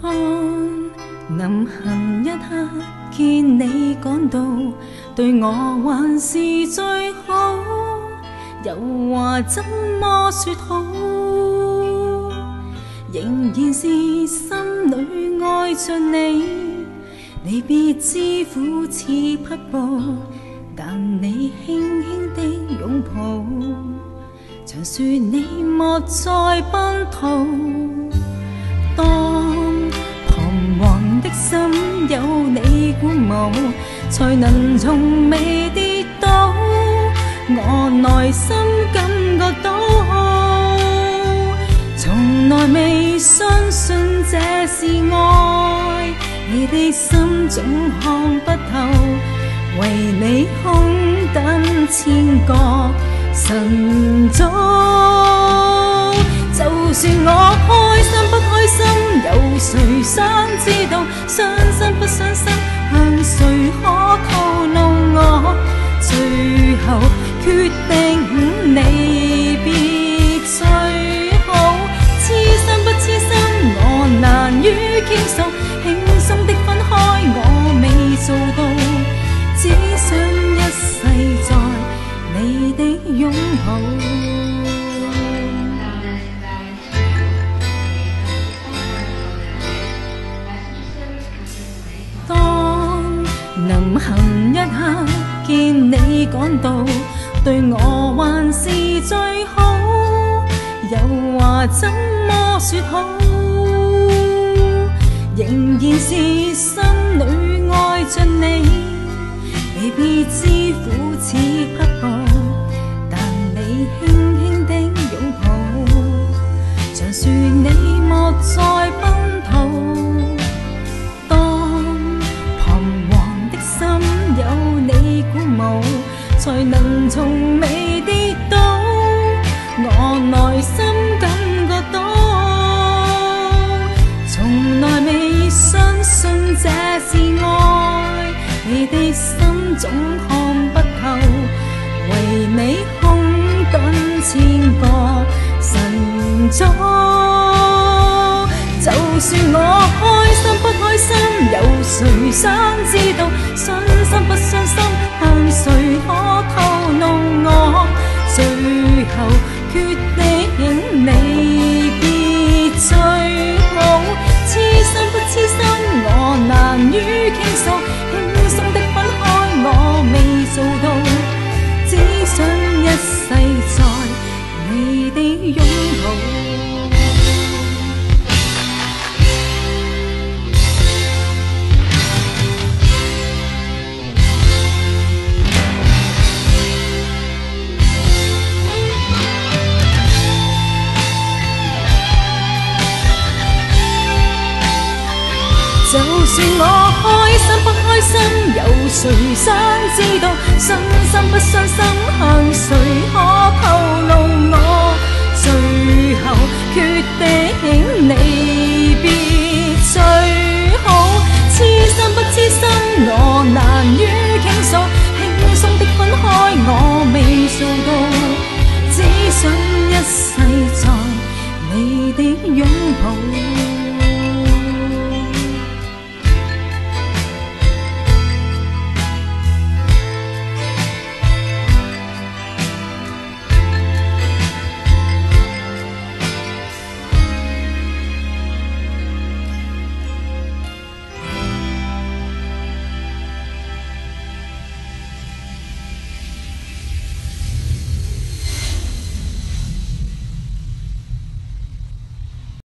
当临行一刻见你赶到，对我还是最好，又话怎么说好？仍然是心里爱着你，你别知苦似匹布，但你轻轻的拥抱，常说你莫再奔逃。的心有你鼓舞，才能从未跌倒。我内心感觉到，从来未相信这是爱，你的心总看不透，为你空等千个晨早。就算我开心不，谁想知道？伤心不伤心，向谁可透露我？最后决定你别最好，痴心不痴心，我难于倾诉，轻松的分开我未做到，能行一刻见你赶到，对我还是最好，又话怎么说好？仍然是心里爱着你，未必知苦似匹布，才能从未跌倒。我内心感觉到，从来未相信这是爱，你的心总看不透，为你空等千个晨早。就算我开心不开心，有谁想就算我开心不开心，有谁想知道？伤心不伤心，向谁可透露我？最后决定离别最好，痴心不痴心，我难于倾诉，轻松的分开我未做到，只想一世在你的拥抱。